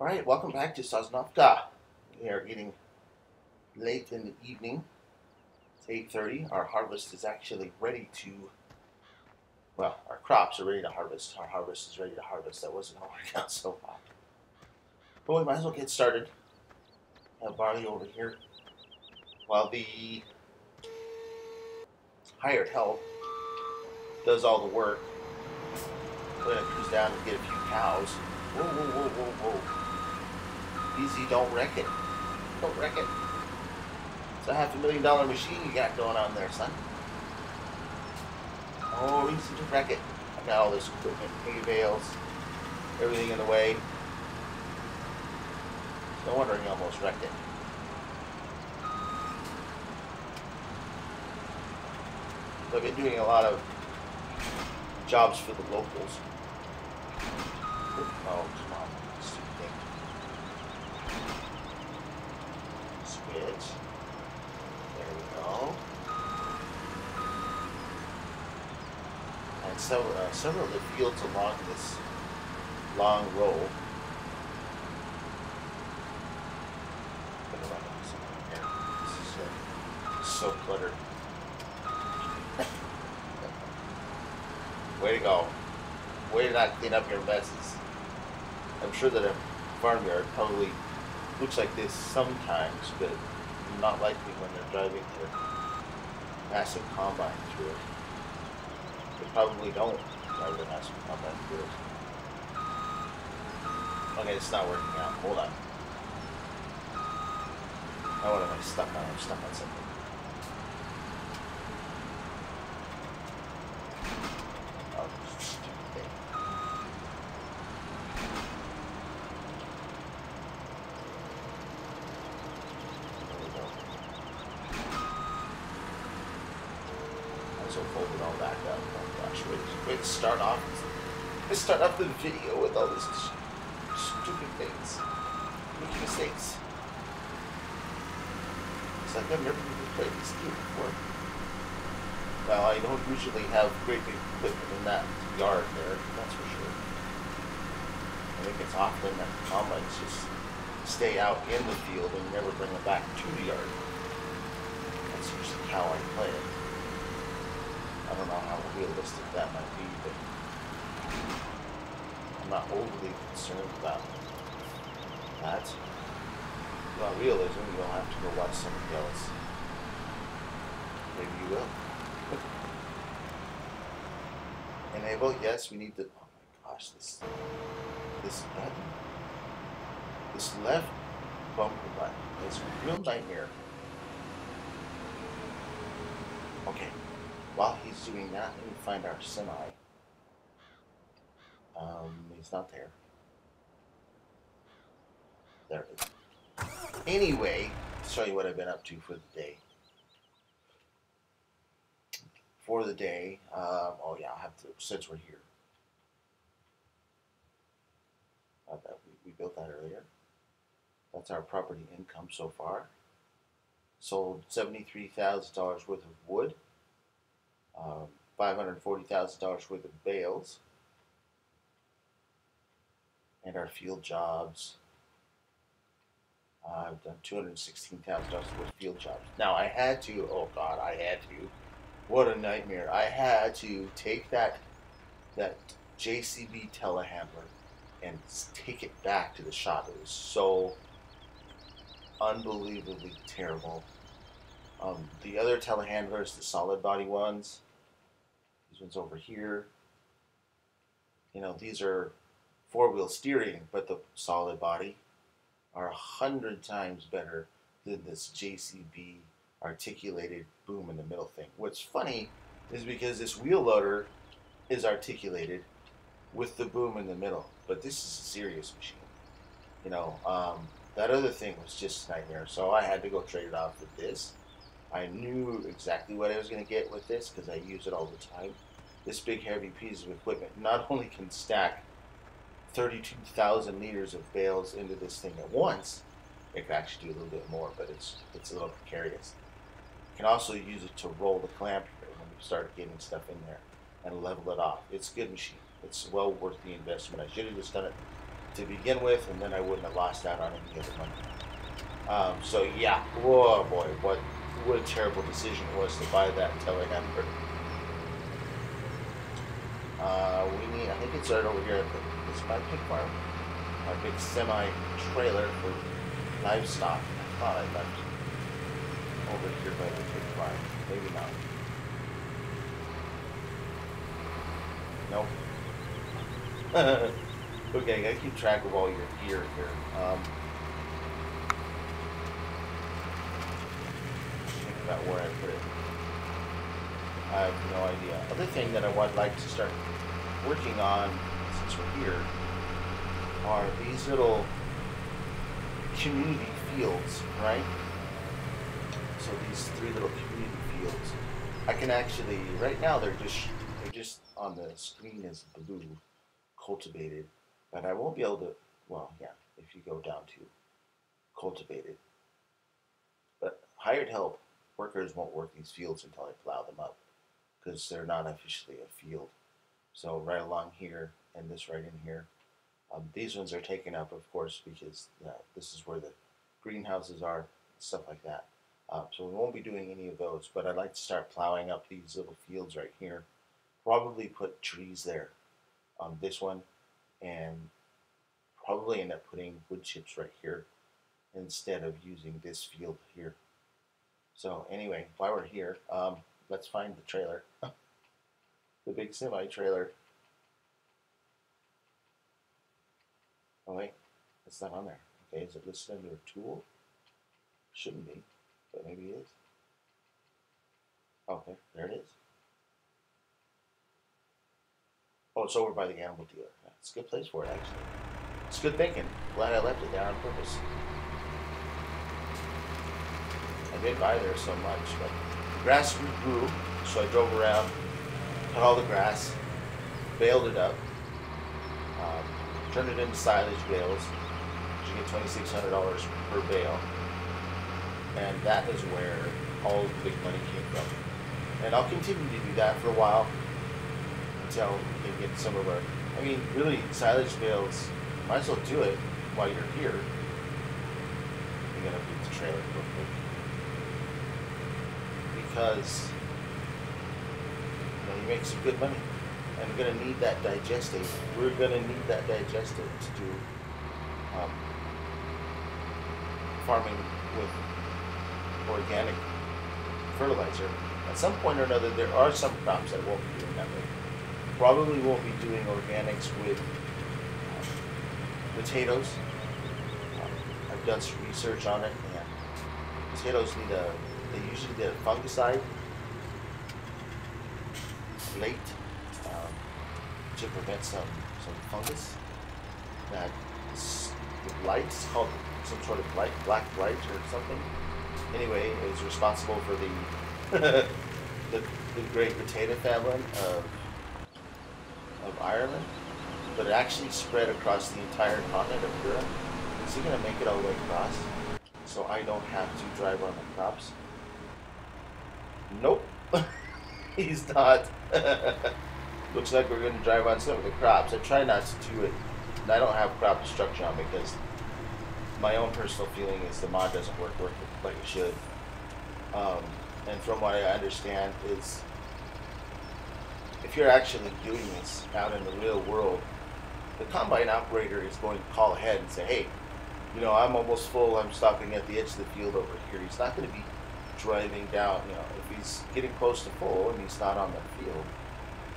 All right, welcome back to Sosnovka. We are getting late in the evening. It's 8.30. Our harvest is actually ready to, well, our crops are ready to harvest. Our harvest is ready to harvest. That wasn't working out so hot. But we might as well get started. Have barley over here. While the hired help does all the work, we're gonna cruise down and get a few cows. Whoa, whoa, whoa, whoa, whoa. Easy, don't wreck it. Don't wreck it. It's a half a million dollar machine you got going on there, son. Oh, easy to wreck it. I got all this equipment, hay bales, everything in the way. No wonder he almost wrecked it. I've been doing a lot of jobs for the locals. Oh, come on. Stupid thing. There we go. And so, uh, several of the fields along this long row. This is uh, so cluttered. Way to go. Way to not clean up your messes. I'm sure that a farmyard probably looks like this sometimes, but not likely when they're driving their massive combine through it. They probably don't drive their massive combine through it. Okay, it's not working out. Hold on. Now what am I stuck on? I'm stuck on something. Oh, stupid thing. There we go. Also fold it all back up. Uh, oh gosh, wait, wait start off. Let's start off the video with all these stupid things. Making mistakes. It's like I've never even played this game before. Well, I don't usually have great big equipment in that yard there, that's for sure. I think it's often that combines just stay out in the field and never bring them back to the yard. That's usually how I play it. I don't know how realistic that might be, but I'm not overly concerned about that. About realism, you'll have to go watch something else. Maybe you will. Enable, yes, we need to. Oh my gosh, this this button, this left bumper button is a real nightmare. Okay, while he's doing that, let me find our semi. Um, he's not there. There it is. Anyway, show you what I've been up to for the day. For the day, um, oh yeah, I'll have to, since we're here. Uh, that we, we built that earlier. That's our property income so far. Sold $73,000 worth of wood, um, $540,000 worth of bales, and our field jobs. Uh, I've done $216,000 worth of field jobs. Now, I had to, oh God, I had to. What a nightmare. I had to take that, that JCB telehandler and take it back to the shop. It was so unbelievably terrible. Um, the other telehandlers, the solid body ones, these ones over here, you know, these are four wheel steering, but the solid body are a hundred times better than this JCB articulated boom in the middle thing. What's funny is because this wheel loader is articulated with the boom in the middle, but this is a serious machine. You know, um, that other thing was just a nightmare, so I had to go trade it off with this. I knew exactly what I was going to get with this because I use it all the time. This big heavy piece of equipment not only can stack 32,000 liters of bales into this thing at once, it can actually do a little bit more, but it's it's a little precarious. You can also use it to roll the clamp here when you start getting stuff in there and level it off. It's a good machine. It's well worth the investment. I should have just done it to begin with, and then I wouldn't have lost out on any other money. Um, so yeah, whoa boy, what what a terrible decision it was to buy that telehandler. Uh, we need, I think it's right over here at the, this my pig farm. Our big semi trailer for livestock. I thought I left over here by the pig farm. Maybe not. Nope. okay, I gotta keep track of all your gear here. Um, where I put it. I have no idea. Other thing that I would like to start working on since we're here are these little community fields, right? So these three little community fields. I can actually right now they're just they're just on the screen as blue cultivated, but I won't be able to well, yeah, if you go down to cultivated. But hired help workers won't work these fields until I plow them up because they're not officially a field. So right along here and this right in here, um, these ones are taken up, of course, because uh, this is where the greenhouses are, stuff like that. Uh, so we won't be doing any of those, but I'd like to start plowing up these little fields right here. Probably put trees there on this one, and probably end up putting wood chips right here instead of using this field here. So anyway, while we're here, um, let's find the trailer. the big semi trailer. Oh wait, it's not on there. Okay, is it listed under a tool? Shouldn't be, but maybe it is. Okay, there it is. Oh, it's over by the animal dealer. It's a good place for it, actually. It's good thinking. Glad I left it there on purpose. Didn't buy there so much, but the grass grew, so I drove around, cut all the grass, baled it up, um, turned it into silage bales. You get twenty six hundred dollars per bale, and that is where all the big money came from. And I'll continue to do that for a while until we can get some of our. I mean, really, silage bales. Might as well do it while you're here. I'm gonna beat the trailer real quick because you, know, some good money. And we're going to need that digestate. We're going to need that digestate to do um, farming with organic fertilizer. At some point or another, there are some crops that won't be doing that way. Probably won't be doing organics with um, potatoes. Um, I've done some research on it, and potatoes need a they usually get a fungicide late um, to prevent some, some fungus that is, the blight, it's called some sort of blight, black blight or something. Anyway, it was responsible for the, the, the great potato famine of, of Ireland, but it actually spread across the entire continent of Europe. Is he going to make it all the way across? So I don't have to drive on the crops. Nope. He's not. Looks like we're going to drive on some of the crops. I try not to do it. I don't have crop destruction on because my own personal feeling is the mod doesn't work, work like it should. Um, and from what I understand is if you're actually doing this out in the real world, the combine operator is going to call ahead and say, hey, you know, I'm almost full. I'm stopping at the edge of the field over here. He's not going to be driving down, you know, if he's getting close to full and he's not on the field,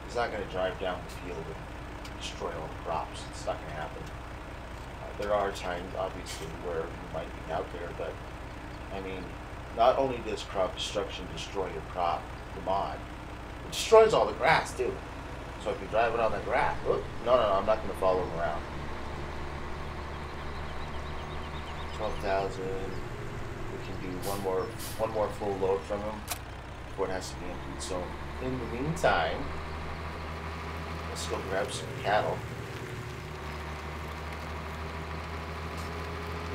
he's not going to drive down the field and destroy all the crops. It's not going to happen. Uh, there are times, obviously, where you might be out there, but I mean, not only does crop destruction destroy your crop, the mod, it destroys all the grass too. So if you're driving on the grass, whoop, no, no, no, I'm not going to follow him around. 12,000 do one more one more full load from him before it has to be emptied. So in the meantime, let's go grab some cattle.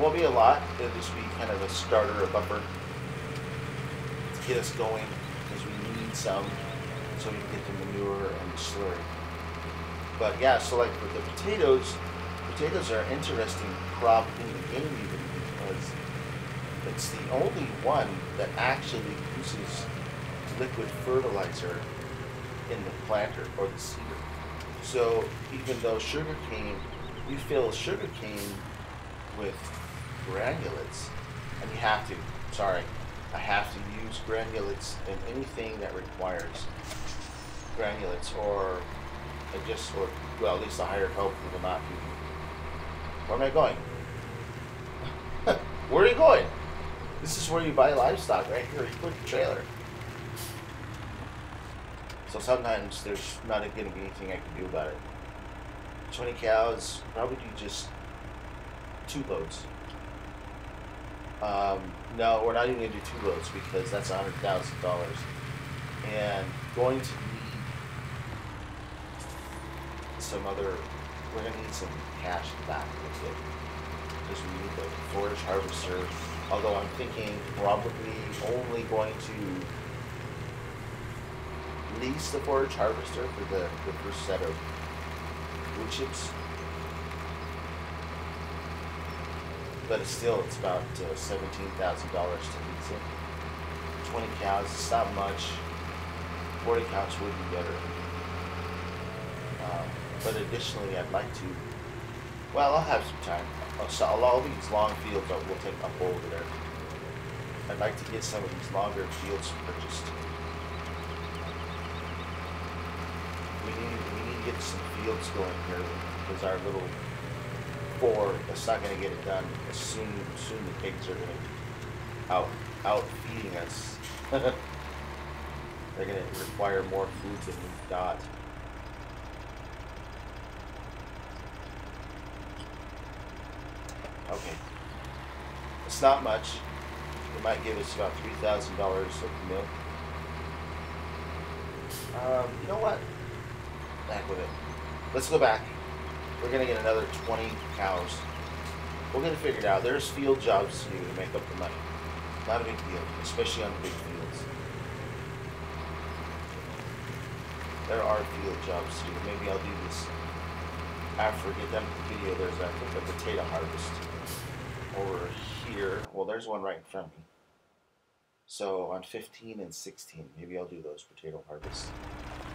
Won't be a lot. It'll just be kind of a starter, a bumper to get us going because we need some so we can get the manure and the slurry. But yeah, so like with the potatoes, potatoes are an interesting crop in the game even it's the only one that actually uses liquid fertilizer in the planter or the seeder. So even though sugarcane, you fill sugarcane with granulates, and you have to, sorry, I have to use granulates in anything that requires granulates or I just, or, well, at least the hired help will not be. Where am I going? where are you going? This is where you buy livestock, right here. You put the trailer. So sometimes there's not going to be anything I can do about it. 20 cows, probably do just two loads. Um, no, we're not even going to do two loads because that's $100,000. And going to need some other, we're going to need some cash back. Because we need the forage harvester. Although I'm thinking probably only going to lease the forage harvester for the, the first set of wood chips. But it's still, it's about uh, $17,000 to lease it. 20 cows, it's not much. 40 cows would be better. Um, but additionally, I'd like to, well, I'll have some time. I'll, so all these long fields I will take up over there. I'd like to get some of these longer fields purchased. We need, we need to get some fields going here because our little four, that's not going to get it done as soon, soon the pigs are going to out, out feeding us. They're going to require more food than we've got. Okay. It's not much. It might give us about three thousand dollars of milk. Um, you know what? Back with it. Let's go back. We're gonna get another twenty cows. We're gonna figure it out. There's field jobs to do to make up the money. Not a big deal, especially on the big fields. There are field jobs to do. Maybe I'll do this after we get done with the video. There's I think a potato harvest over here. Well, there's one right in front of me. So on 15 and 16, maybe I'll do those potato harvests.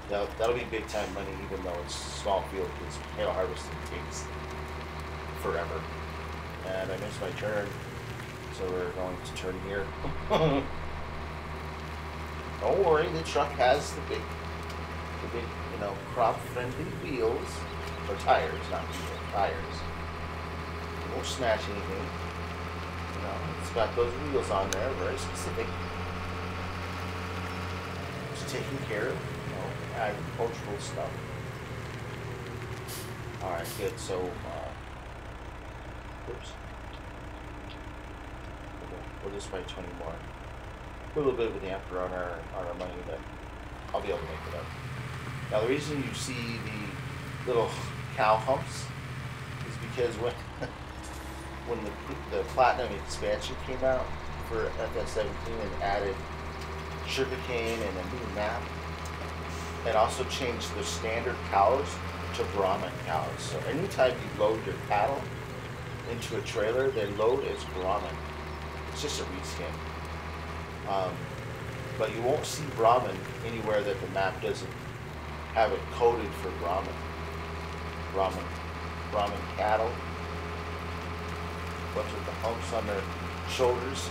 That'll, that'll be big time money, even though it's small field, because potato harvesting takes forever. And I missed my turn, so we're going to turn here. Don't worry, the truck has the big, the big, you know, crop-friendly wheels or tires, not wheels, tires. It won't smash anything. Know, it's got those wheels on there, very specific. It's taking care of, you know, agricultural stuff. Alright, good. So, uh, oops. We'll, just buy 20 more. A little bit of a damper on our, on our money, but I'll be able to make it up. Now, the reason you see the little cow humps is because when when the, the Platinum expansion came out for FS17 and added sugarcane and a new map, it also changed the standard cows to Brahman cows. So anytime you load your cattle into a trailer, they load as Brahman. It's just a reskin. Um, but you won't see Brahman anywhere that the map doesn't have it coded for Brahman. Brahman, Brahman cattle bunch with the humps on their shoulders.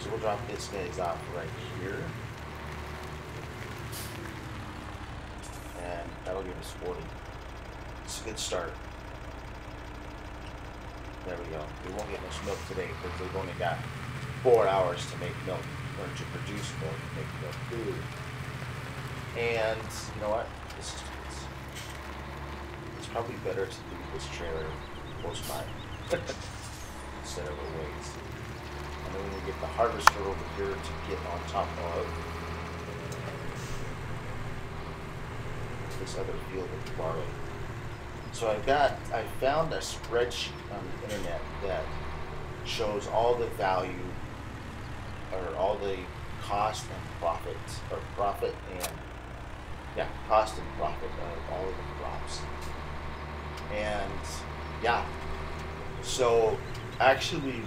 So we'll drop this guy's off right here. And that'll give us 40. It's a good start. There we go. We won't get much milk today because we've only got four hours to make milk or to produce milk, to make milk food. And you know what? This is probably better to do this trailer close by instead of a ways. And then we get the harvester over here to get on top of this other field of barley. So I've got, I found a spreadsheet on the internet that shows all the value or all the cost and profit or profit and yeah, cost and profit of all of the crops. And yeah, so actually,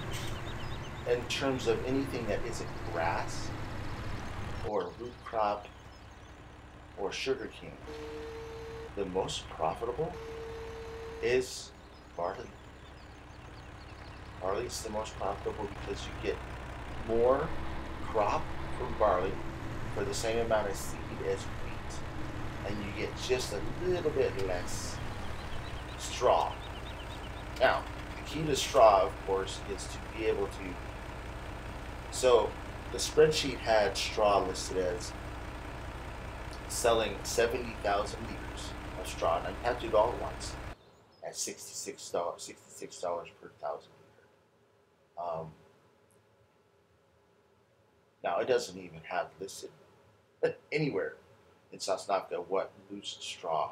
in terms of anything that isn't grass or root crop or sugarcane, the most profitable is barley. Barley is the most profitable because you get more crop from barley for the same amount of seed as wheat, and you get just a little bit less straw. Now, the key to straw, of course, is to be able to. So, the spreadsheet had straw listed as selling 70,000 liters of straw, and I to do it all at once at $66, $66 per thousand liter. Um, now, it doesn't even have listed anywhere in Sosnovka what loose straw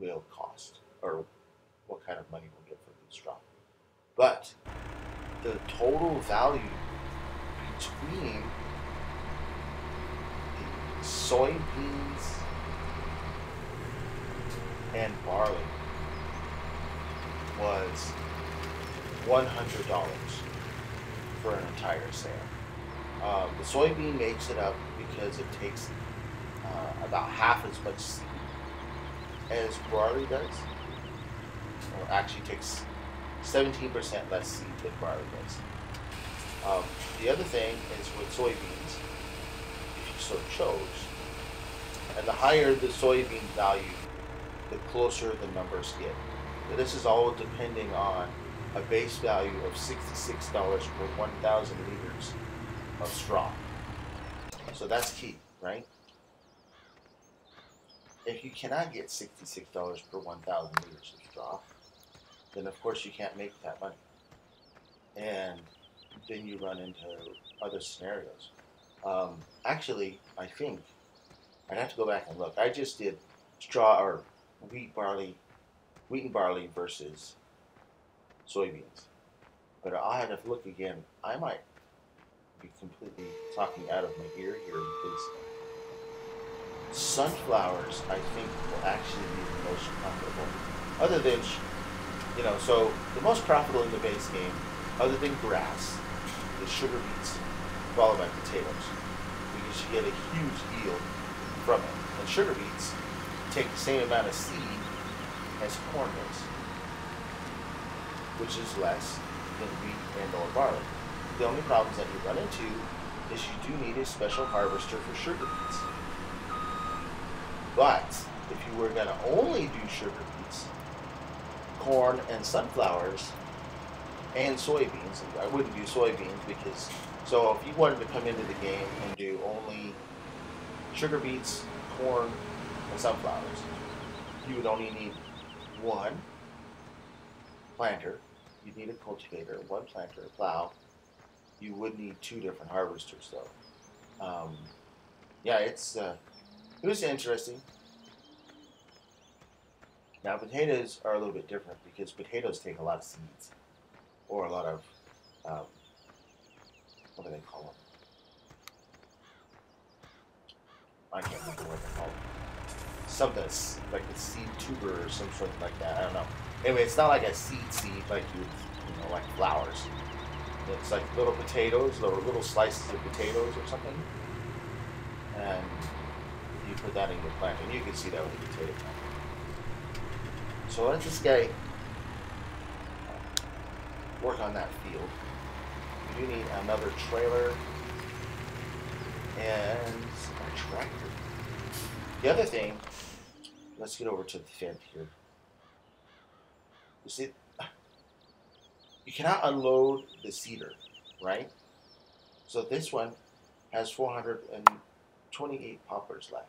will cost or what kind of money we'll get for straw. But the total value between the soybeans and barley was $100 for an entire sale. Um, the soybean makes it up because it takes uh, about half as much seed as barley does. Or actually takes 17% less seed than barley does. Um, the other thing is with soybeans, if you so chose, and the higher the soybean value, the closer the numbers get. But this is all depending on a base value of $66 per 1,000 liters of straw. So that's key, right? If you cannot get $66 per 1,000 liters of straw, then of course you can't make that money. And then you run into other scenarios. Um, actually, I think I'd have to go back and look. I just did straw or wheat barley, wheat and barley versus soybeans. But I'll have to look again. I might be completely talking out of my ear here because sunflowers, I think, will actually be the most profitable. Other than, you know, so the most profitable in the base game, other than grass, is sugar beets, followed by potatoes, because you get a huge yield from it. And sugar beets take the same amount of seed as corn does, which is less than wheat and or barley. The only problems that you run into is you do need a special harvester for sugar beets. But if you were going to only do sugar beets, corn and sunflowers, and soybeans, I wouldn't do soybeans because, so if you wanted to come into the game and do only sugar beets, corn, and sunflowers, you would only need one planter, you'd need a cultivator, one planter, a plow. You would need two different harvesters though. Um, yeah, it's uh, was interesting. Now potatoes are a little bit different because potatoes take a lot of seeds, or a lot of um, what do they call them? I can't remember what they call them. Something s- like a seed tuber or some sort like that. I don't know. Anyway, it's not like a seed seed like you, you know, like flowers. It's like little potatoes, little little slices of potatoes or something, and you put that in your plant, and you can see that with the potato plant. So let this guy work on that field. You do need another trailer and a tractor. The other thing, let's get over to the fence here. You see, you cannot unload the seeder, right? So this one has 428 poplars left.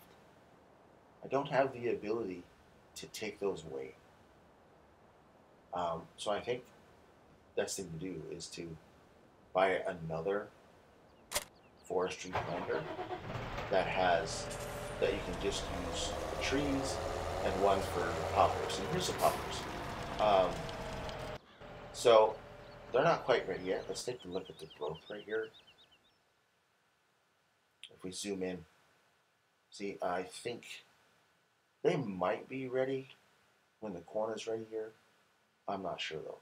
I don't have the ability to take those away. Um, so I think best thing to do is to buy another forestry planter that has that you can just use for trees and one for poplars. And here's the poplars. Um, so they're not quite ready yet. Let's take a look at the growth right here. If we zoom in, See, I think they might be ready when the corn is ready here. I'm not sure though.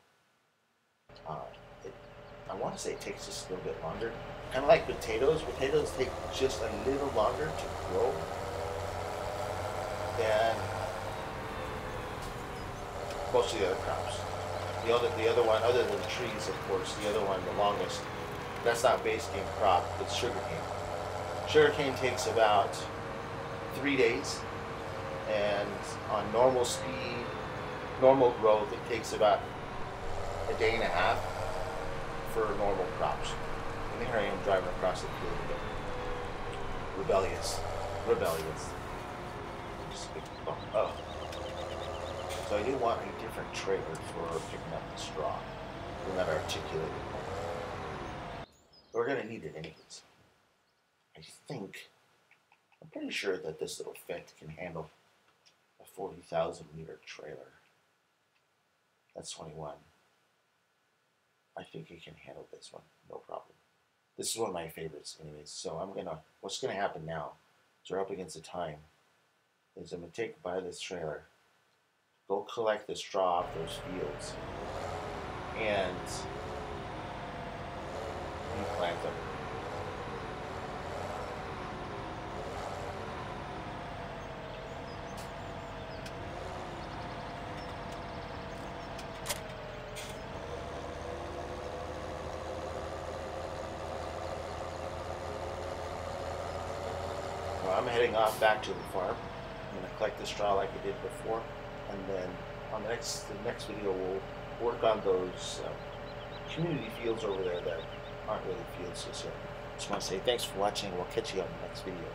Uh, it, I want to say it takes just a little bit longer. Kind of like potatoes. Potatoes take just a little longer to grow than most of the other crops. The other, the other one, other than trees, of course, the other one, the longest, that's not base game crop, it's sugarcane. Sugarcane takes about three days, and on normal speed, normal growth, it takes about a day and a half for normal crops. And here I am driving across the field again. Rebellious. Rebellious. Oh. So I do want a different trailer for picking up the straw. Than that articulated one. We're gonna need it anyways. I think I'm pretty sure that this little Fendt can handle a 40,000 liter trailer. That's 21. I think it can handle this one, no problem. This is one of my favorites anyways, so I'm gonna, what's gonna happen now, is we're up against the time, is I'm gonna take by this trailer, go collect the straw off those fields, and replant them. Well, I'm heading off back to the farm. I'm gonna collect the straw like I did before, and then on the next the next video we'll work on those uh, community fields over there that aren't really fields just yet. Just want to say thanks for watching. We'll catch you on the next video.